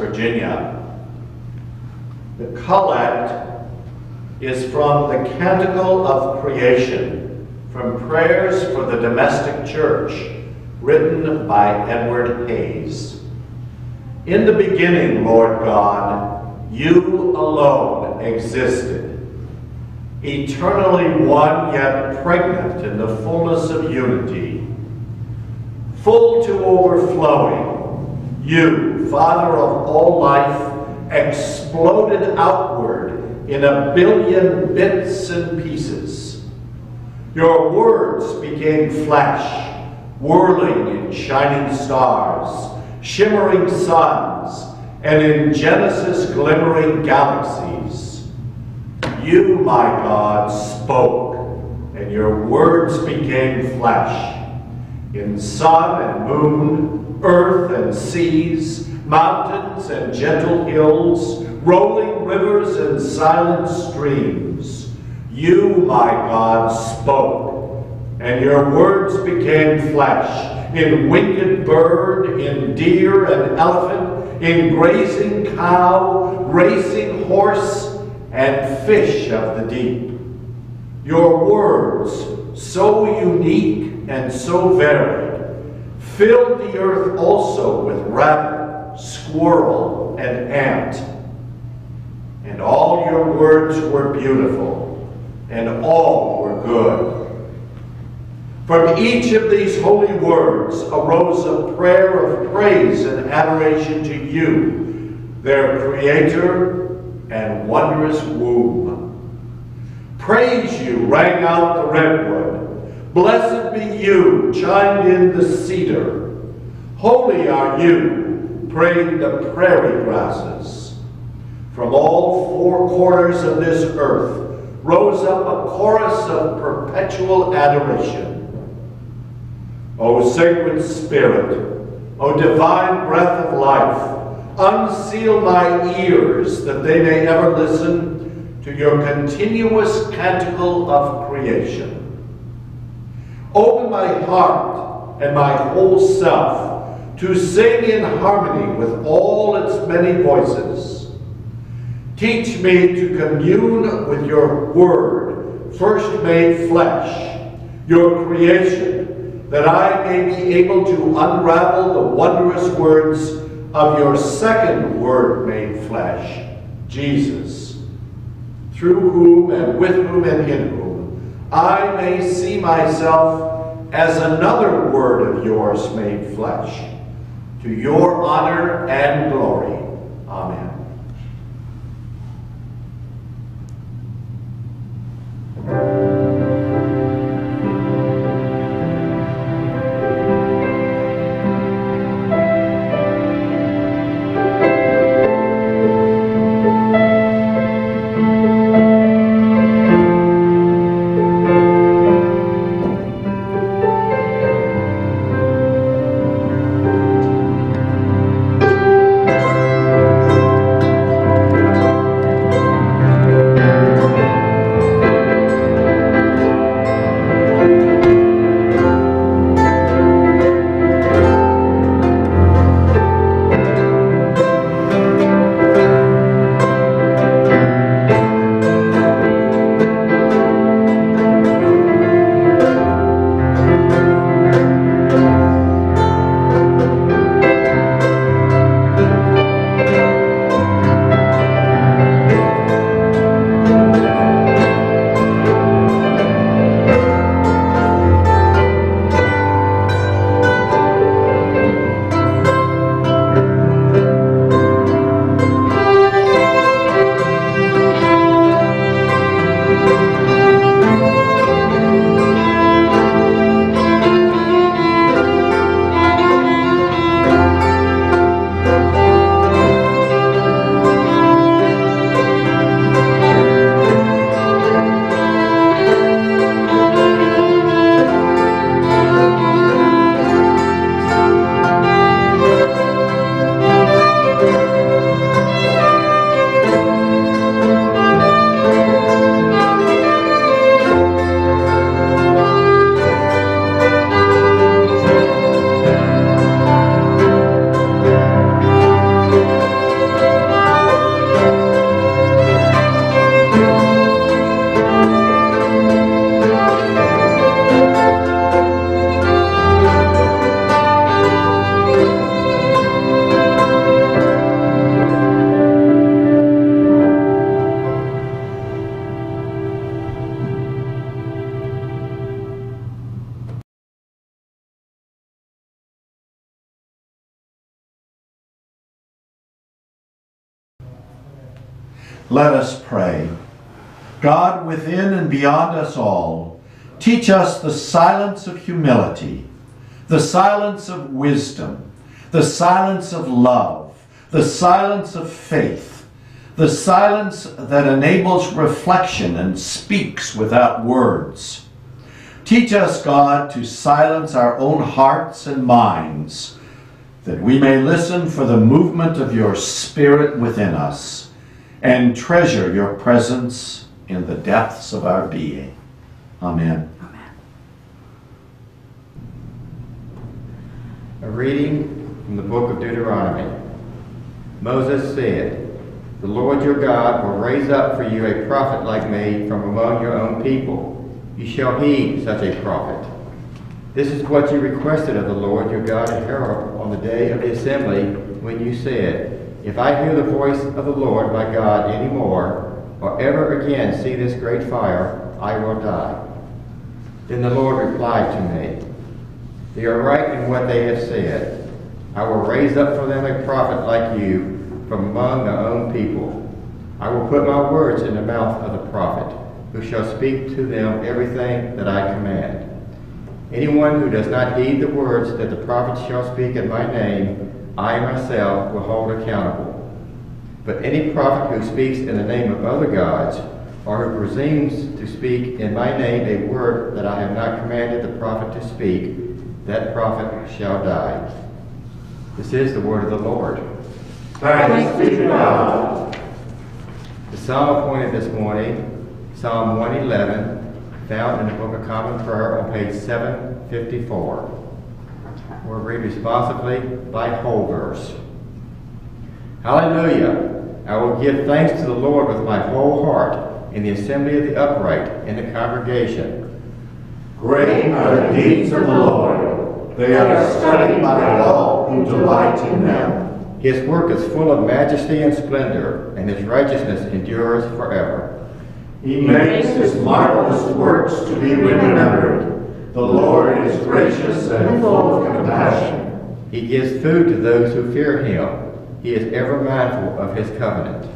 Virginia. The collect is from the Canticle of Creation, from Prayers for the Domestic Church, written by Edward Hays. In the beginning, Lord God, you alone existed, eternally one yet pregnant in the fullness of unity full to overflowing, you, Father of all life, exploded outward in a billion bits and pieces. Your words became flesh, whirling in shining stars, shimmering suns, and in Genesis glimmering galaxies. You, my God, spoke, and your words became flesh in sun and moon, earth and seas, mountains and gentle hills, rolling rivers and silent streams. You, my God, spoke, and your words became flesh, in winged bird, in deer and elephant, in grazing cow, racing horse, and fish of the deep. Your words, so unique and so varied, filled the earth also with rabbit, squirrel, and ant. And all your words were beautiful, and all were good. From each of these holy words arose a prayer of praise and adoration to you, their creator and wondrous womb. Praise you rang out the redwood, Blessed be you, chimed in the cedar. Holy are you, prayed the prairie grasses. From all four corners of this earth rose up a chorus of perpetual adoration. O sacred Spirit, O divine breath of life, unseal my ears that they may ever listen to your continuous canticle of creation. Open my heart and my whole self to sing in harmony with all its many voices. Teach me to commune with your word, first made flesh, your creation, that I may be able to unravel the wondrous words of your second word made flesh, Jesus, through whom and with whom and in whom I may see myself as another word of yours made flesh, to your honor and glory. Amen. Let us pray. God within and beyond us all, teach us the silence of humility, the silence of wisdom, the silence of love, the silence of faith, the silence that enables reflection and speaks without words. Teach us, God, to silence our own hearts and minds, that we may listen for the movement of your Spirit within us and treasure your presence in the depths of our being. Amen. Amen. A reading from the book of Deuteronomy. Moses said, The Lord your God will raise up for you a prophet like me from among your own people. You shall heed such a prophet. This is what you requested of the Lord your God at Horeb on the day of the assembly when you said, If I hear the voice of the Lord my God any more, or ever again see this great fire, I will die. Then the Lord replied to me, They are right in what they have said. I will raise up for them a prophet like you from among their own people. I will put my words in the mouth of the prophet, who shall speak to them everything that I command. Anyone who does not heed the words that the prophet shall speak in my name, I myself will hold accountable. But any prophet who speaks in the name of other gods, or who presumes to speak in my name a word that I have not commanded the prophet to speak, that prophet shall die. This is the word of the Lord. Thanks be to God. The psalm appointed this morning, Psalm 111, found in the Book of Common Prayer on page 754. We'll read responsively by whole verse. Hallelujah! I will give thanks to the Lord with my whole heart in the assembly of the upright in the congregation. Great are the deeds of the Lord. They are studied by all who delight in them. His work is full of majesty and splendor, and his righteousness endures forever. He makes his marvelous works to be remembered. The Lord is gracious and full of compassion. He gives food to those who fear him. He is ever mindful of his covenant.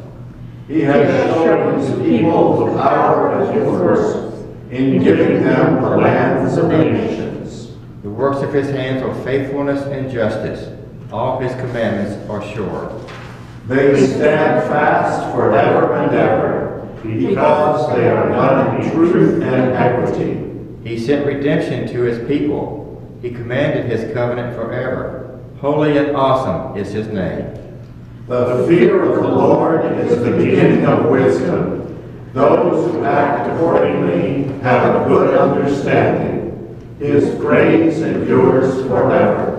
He has shown his people the power of his works in giving them the lands of the nations. The works of his hands are faithfulness and justice. All his commandments are sure. They stand fast forever and ever, because they are done in truth and equity. He sent redemption to his people. He commanded his covenant forever. Holy and awesome is his name. The fear of the Lord is the beginning of wisdom. Those who act accordingly have a good understanding. His praise endures forever.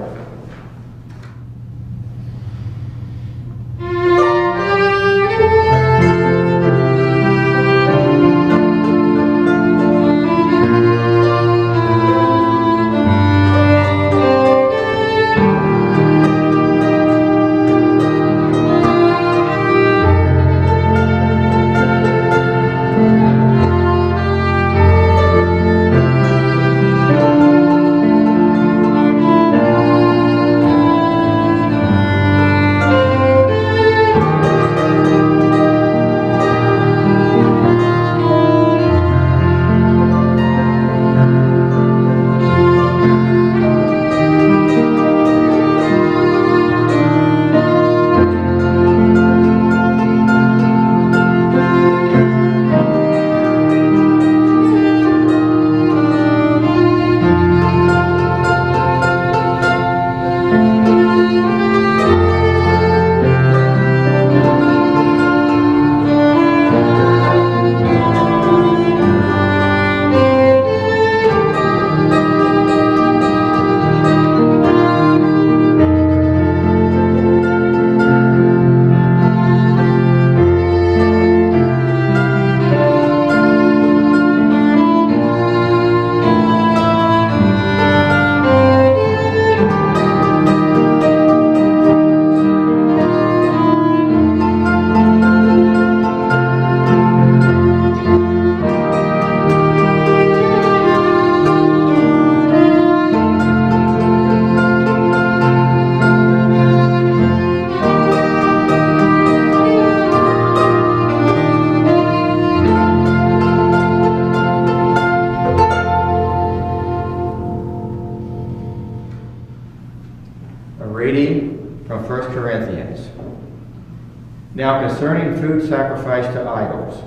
Food sacrificed to idols,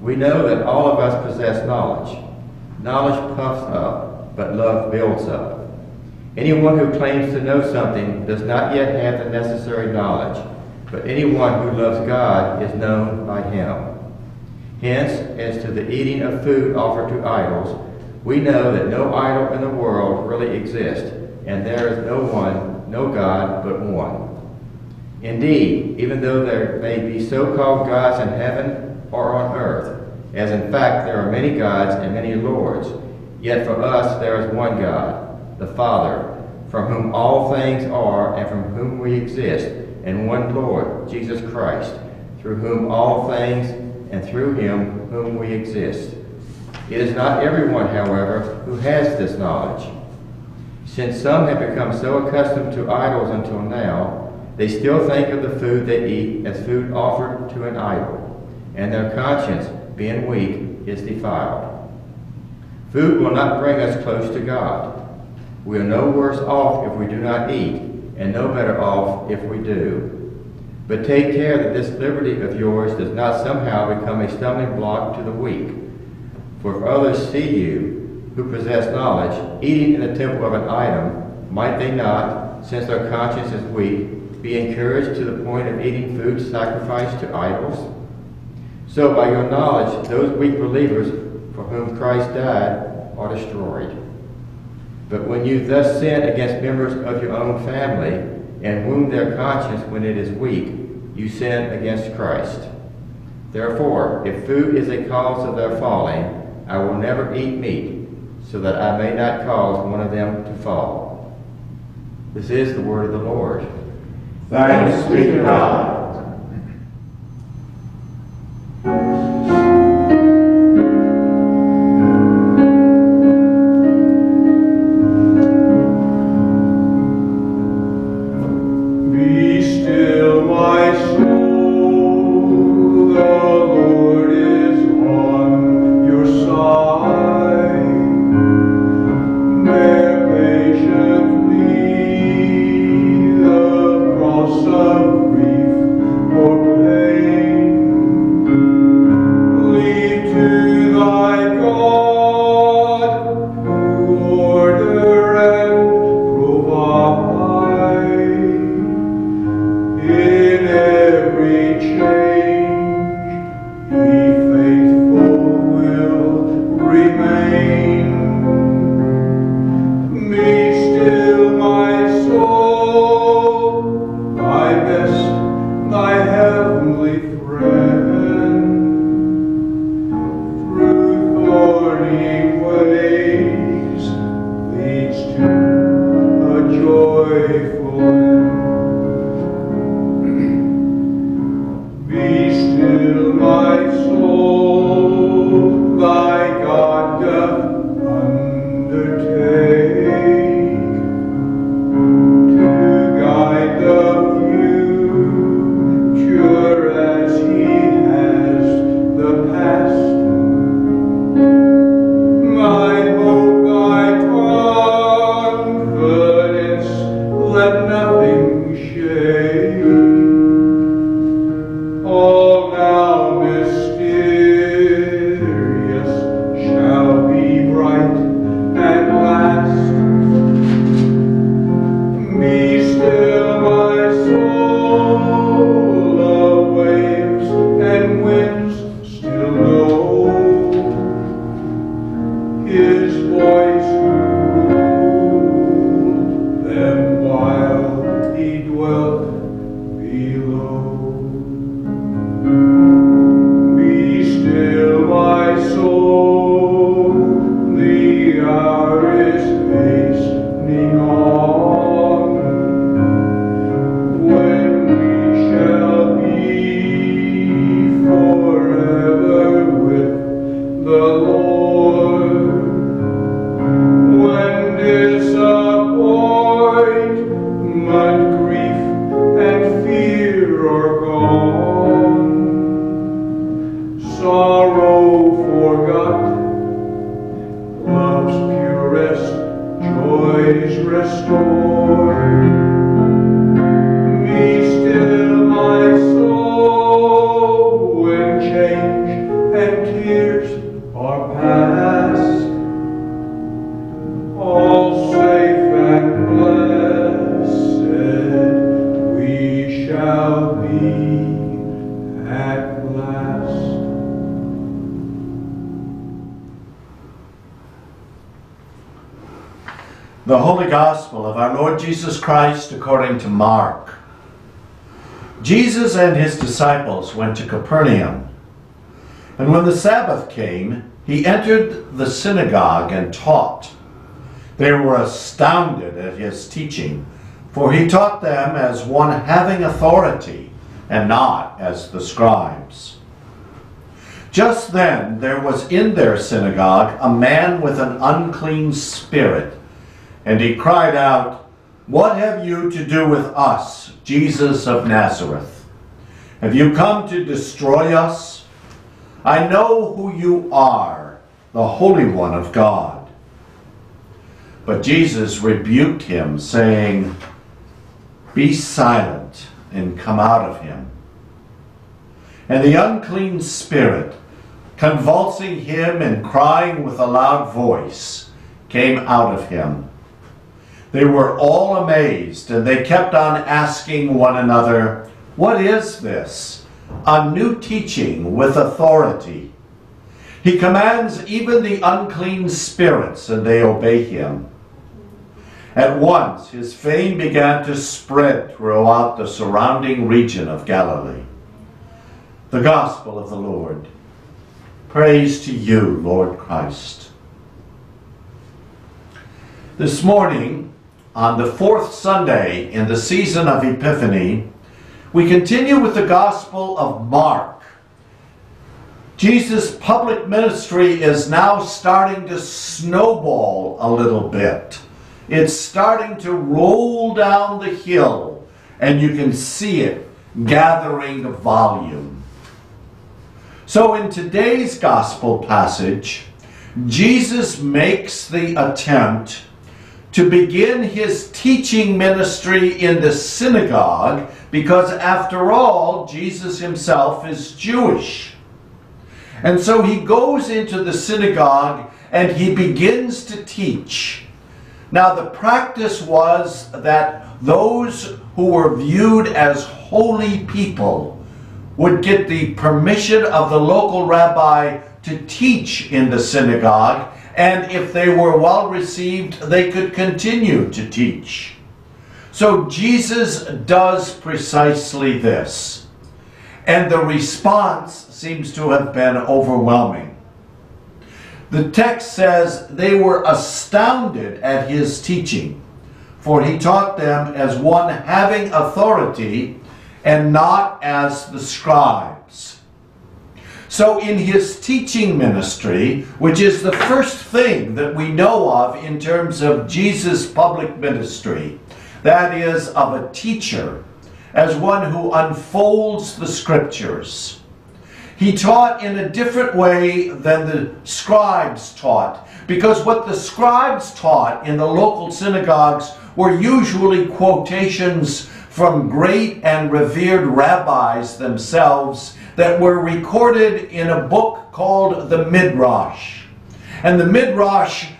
we know that all of us possess knowledge. Knowledge puffs up, but love builds up. Anyone who claims to know something does not yet have the necessary knowledge, but anyone who loves God is known by him. Hence, as to the eating of food offered to idols, we know that no idol in the world really exists, and there is no one, no God, but one. Indeed, even though there may be so-called gods in heaven or on earth, as in fact there are many gods and many lords, yet for us there is one God, the Father, from whom all things are and from whom we exist, and one Lord, Jesus Christ, through whom all things and through him whom we exist. It is not everyone, however, who has this knowledge. Since some have become so accustomed to idols until now, they still think of the food they eat as food offered to an idol, and their conscience, being weak, is defiled. Food will not bring us close to God. We are no worse off if we do not eat, and no better off if we do. But take care that this liberty of yours does not somehow become a stumbling block to the weak. For if others see you, who possess knowledge, eating in the temple of an item, might they not, since their conscience is weak, be encouraged to the point of eating food sacrificed to idols? So by your knowledge, those weak believers for whom Christ died are destroyed. But when you thus sin against members of your own family, and wound their conscience when it is weak, you sin against Christ. Therefore, if food is a cause of their falling, I will never eat meat, so that I may not cause one of them to fall. This is the word of the Lord. Thanks be to God. The Holy Gospel of our Lord Jesus Christ according to Mark. Jesus and his disciples went to Capernaum. And when the Sabbath came, he entered the synagogue and taught. They were astounded at his teaching, for he taught them as one having authority, and not as the scribes. Just then there was in their synagogue a man with an unclean spirit and he cried out, What have you to do with us, Jesus of Nazareth? Have you come to destroy us? I know who you are, the Holy One of God. But Jesus rebuked him, saying, Be silent and come out of him. And the unclean spirit, convulsing him and crying with a loud voice, came out of him they were all amazed, and they kept on asking one another, What is this? A new teaching with authority. He commands even the unclean spirits, and they obey him. At once his fame began to spread throughout the surrounding region of Galilee. The Gospel of the Lord. Praise to you, Lord Christ. This morning, on the fourth Sunday in the season of Epiphany, we continue with the Gospel of Mark. Jesus' public ministry is now starting to snowball a little bit. It's starting to roll down the hill, and you can see it gathering volume. So, in today's Gospel passage, Jesus makes the attempt to begin his teaching ministry in the synagogue because, after all, Jesus himself is Jewish. And so he goes into the synagogue and he begins to teach. Now, the practice was that those who were viewed as holy people would get the permission of the local rabbi to teach in the synagogue and if they were well received, they could continue to teach. So Jesus does precisely this. And the response seems to have been overwhelming. The text says they were astounded at his teaching, for he taught them as one having authority and not as the scribes. So, in his teaching ministry, which is the first thing that we know of in terms of Jesus' public ministry, that is, of a teacher, as one who unfolds the scriptures. He taught in a different way than the scribes taught, because what the scribes taught in the local synagogues were usually quotations from great and revered rabbis themselves that were recorded in a book called the Midrash. And the Midrash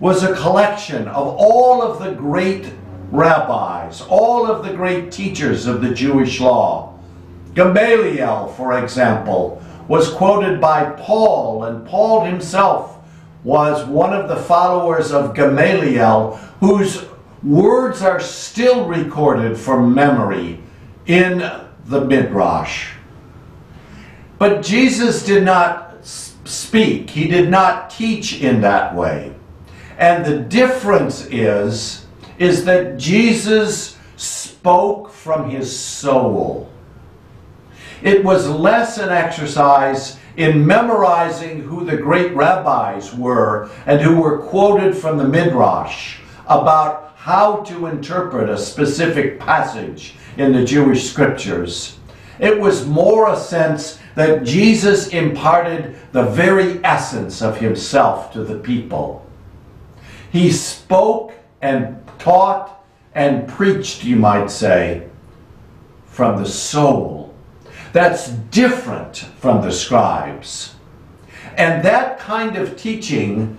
was a collection of all of the great rabbis, all of the great teachers of the Jewish law. Gamaliel, for example, was quoted by Paul, and Paul himself was one of the followers of Gamaliel, whose words are still recorded from memory in the Midrash. But Jesus did not speak, he did not teach in that way. And the difference is is that Jesus spoke from his soul. It was less an exercise in memorizing who the great rabbis were and who were quoted from the Midrash about how to interpret a specific passage in the Jewish scriptures. It was more a sense that Jesus imparted the very essence of himself to the people. He spoke and taught and preached, you might say, from the soul. That's different from the scribes. And that kind of teaching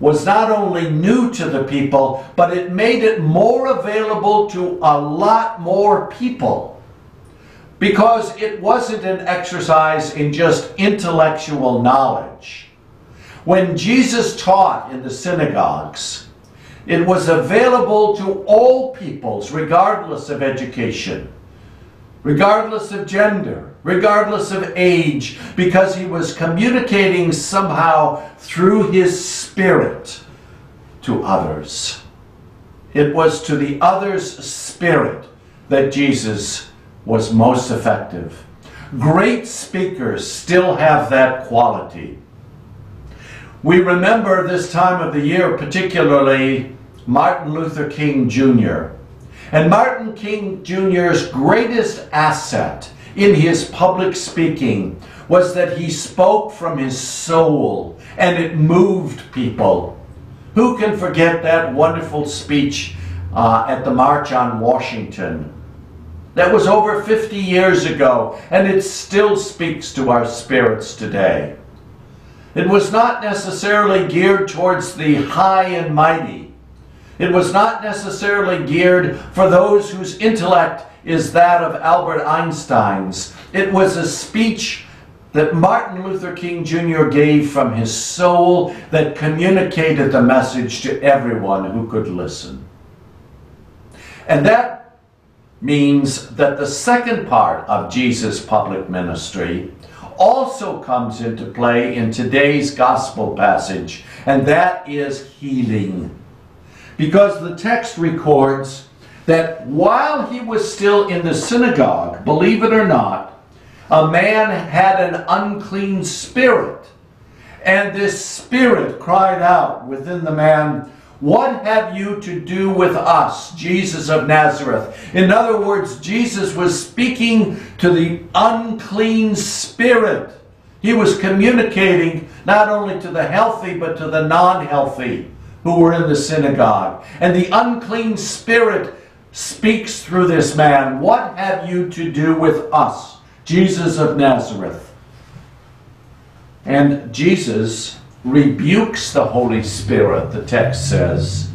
was not only new to the people, but it made it more available to a lot more people because it wasn't an exercise in just intellectual knowledge. When Jesus taught in the synagogues, It was available to all peoples, regardless of education, regardless of gender, regardless of age, because he was communicating somehow through his spirit to others. It was to the other's spirit that Jesus was most effective. Great speakers still have that quality. We remember this time of the year, particularly Martin Luther King Jr. And Martin King Jr.'s greatest asset in his public speaking was that he spoke from his soul and it moved people. Who can forget that wonderful speech uh, at the March on Washington? That was over 50 years ago, and it still speaks to our spirits today. It was not necessarily geared towards the high and mighty. It was not necessarily geared for those whose intellect is that of Albert Einstein's. It was a speech that Martin Luther King Jr. gave from his soul that communicated the message to everyone who could listen. And that means that the second part of Jesus' public ministry also comes into play in today's gospel passage, and that is healing. Because the text records that while he was still in the synagogue, believe it or not, a man had an unclean spirit. And this spirit cried out within the man, what have you to do with us, Jesus of Nazareth? In other words, Jesus was speaking to the unclean spirit. He was communicating not only to the healthy, but to the non healthy who were in the synagogue. And the unclean spirit speaks through this man What have you to do with us, Jesus of Nazareth? And Jesus rebukes the Holy Spirit, the text says.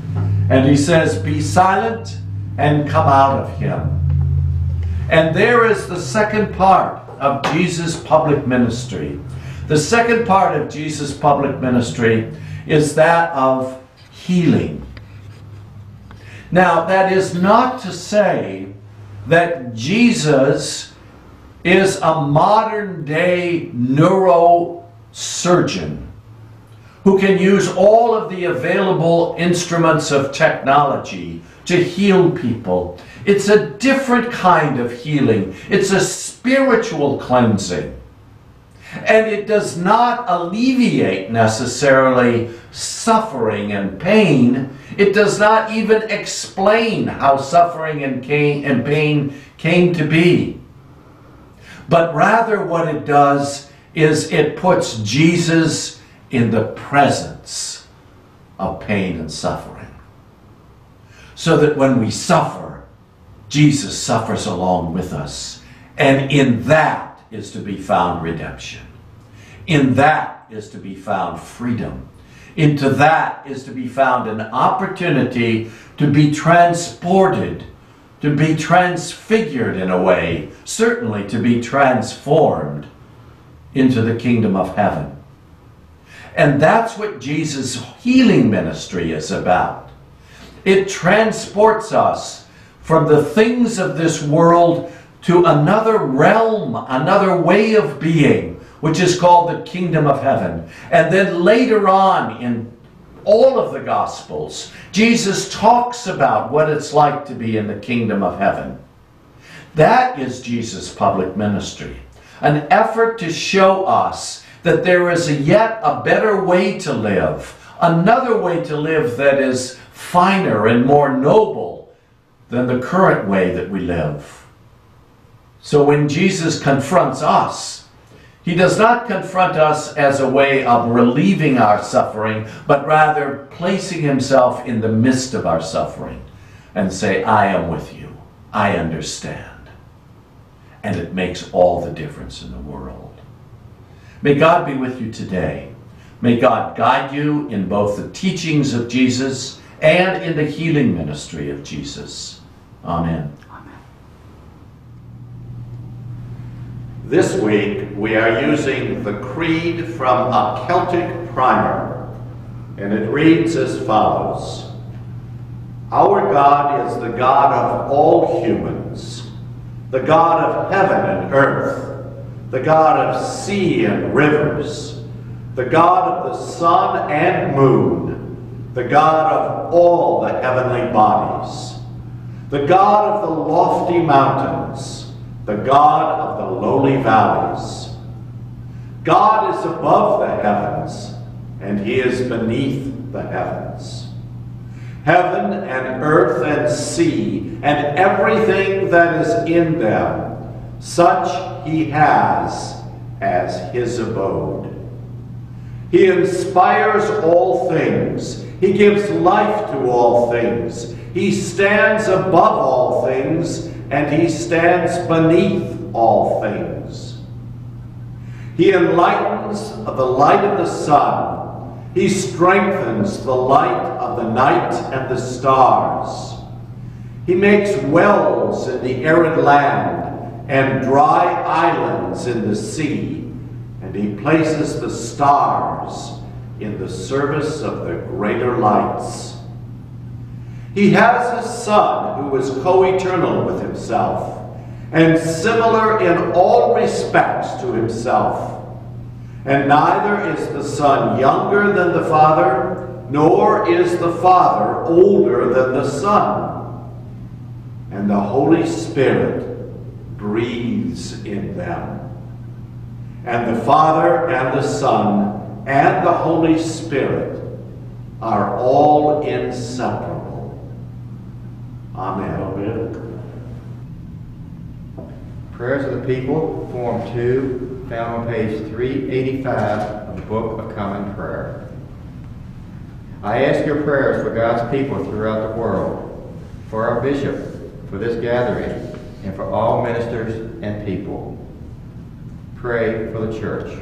And he says, Be silent and come out of him. And there is the second part of Jesus' public ministry. The second part of Jesus' public ministry is that of healing. Now, that is not to say that Jesus is a modern day neurosurgeon who can use all of the available instruments of technology to heal people. It's a different kind of healing. It's a spiritual cleansing. And it does not alleviate necessarily suffering and pain. It does not even explain how suffering and pain came to be. But rather, what it does is it puts Jesus in the presence of pain and suffering. So that when we suffer, Jesus suffers along with us. And in that is to be found redemption. In that is to be found freedom. Into that is to be found an opportunity to be transported, to be transfigured in a way, certainly to be transformed into the kingdom of heaven. And that's what Jesus' healing ministry is about. It transports us from the things of this world to another realm, another way of being, which is called the kingdom of heaven. And then later on in all of the Gospels, Jesus talks about what it's like to be in the kingdom of heaven. That is Jesus' public ministry, an effort to show us that there is a yet a better way to live, another way to live that is finer and more noble than the current way that we live. So when Jesus confronts us, he does not confront us as a way of relieving our suffering, but rather placing himself in the midst of our suffering and say, I am with you. I understand. And it makes all the difference in the world. May God be with you today. May God guide you in both the teachings of Jesus and in the healing ministry of Jesus. Amen. Amen. This week we are using the Creed from a Celtic primer, and it reads as follows Our God is the God of all humans, the God of heaven and earth, the God of sea and rivers, the God of the sun and moon, the God of all the heavenly bodies, the God of the lofty mountains, the God of the lowly valleys. God is above the heavens, and he is beneath the heavens. Heaven and earth and sea, and everything that is in them, such he has as his abode. He inspires all things. He gives life to all things. He stands above all things, and he stands beneath all things. He enlightens the light of the sun he strengthens the light of the night and the stars. He makes wells in the arid land and dry islands in the sea, and he places the stars in the service of the greater lights. He has a Son who is co-eternal with himself and similar in all respects to himself and neither is the Son younger than the Father, nor is the Father older than the Son. And the Holy Spirit breathes in them. And the Father and the Son and the Holy Spirit are all inseparable. Amen. Amen. Prayers of the people, Form 2, found on page 385 of the Book of Common Prayer. I ask your prayers for God's people throughout the world, for our bishop, for this gathering, and for all ministers and people. Pray for the church.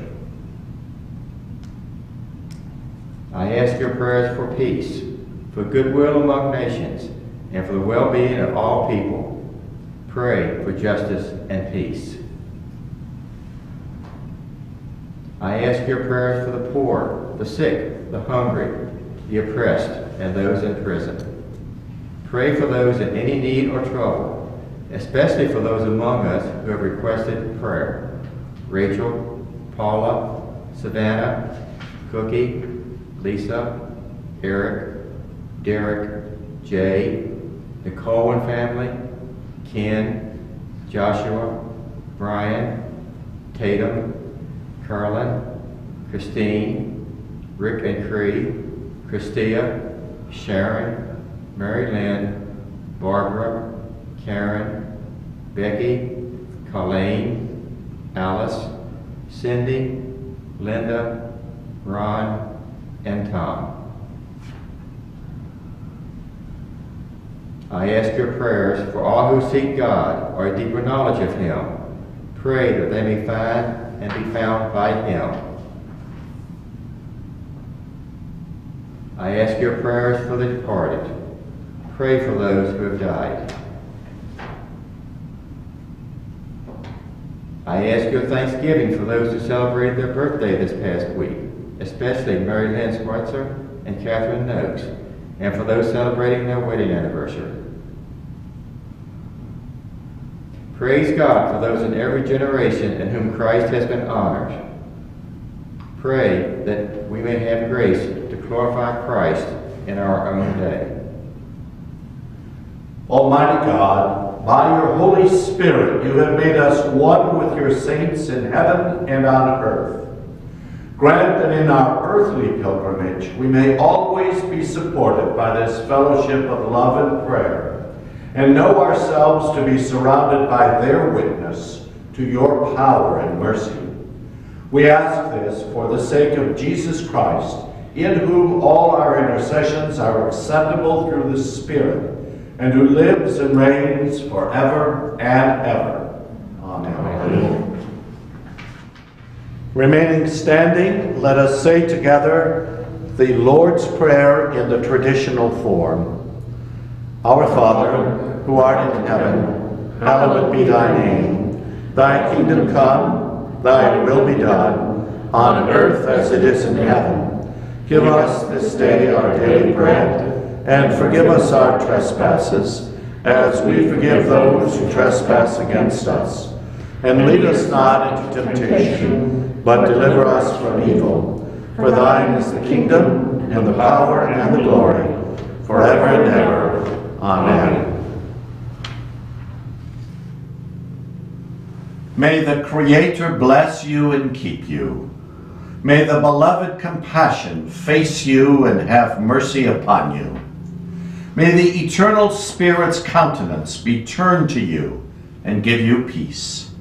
I ask your prayers for peace, for goodwill among nations, and for the well-being of all people. Pray for justice and peace. I ask your prayers for the poor, the sick, the hungry, the oppressed, and those in prison. Pray for those in any need or trouble, especially for those among us who have requested prayer. Rachel, Paula, Savannah, Cookie, Lisa, Eric, Derek, Jay, the and family, Ken, Joshua, Brian, Tatum, Carolyn, Christine, Rick and Cree, Christia, Sharon, Mary Lynn, Barbara, Karen, Becky, Colleen, Alice, Cindy, Linda, Ron, and Tom. I ask your prayers for all who seek God or a deeper knowledge of Him. Pray that they may find and be found by him. I ask your prayers for the departed. Pray for those who have died. I ask your thanksgiving for those who celebrated their birthday this past week, especially Mary Lynn Schweitzer and Catherine Noakes, and for those celebrating their wedding anniversary. Praise God for those in every generation in whom Christ has been honored. Pray that we may have grace to glorify Christ in our own day. Almighty God, by your Holy Spirit, you have made us one with your saints in heaven and on earth. Grant that in our earthly pilgrimage we may always be supported by this fellowship of love and prayer and know ourselves to be surrounded by their witness to your power and mercy. We ask this for the sake of Jesus Christ, in whom all our intercessions are acceptable through the Spirit, and who lives and reigns forever and ever. Amen. Amen. Remaining standing, let us say together the Lord's Prayer in the traditional form. Our Father, who art in heaven, hallowed be thy name. Thy kingdom come, thy will be done, on earth as it is in heaven. Give us this day our daily bread, and forgive us our trespasses, as we forgive those who trespass against us. And lead us not into temptation, but deliver us from evil. For thine is the kingdom, and the power, and the glory, forever and ever. Amen. May the Creator bless you and keep you. May the beloved compassion face you and have mercy upon you. May the eternal Spirit's countenance be turned to you and give you peace.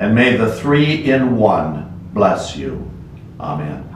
And may the three in one bless you. Amen.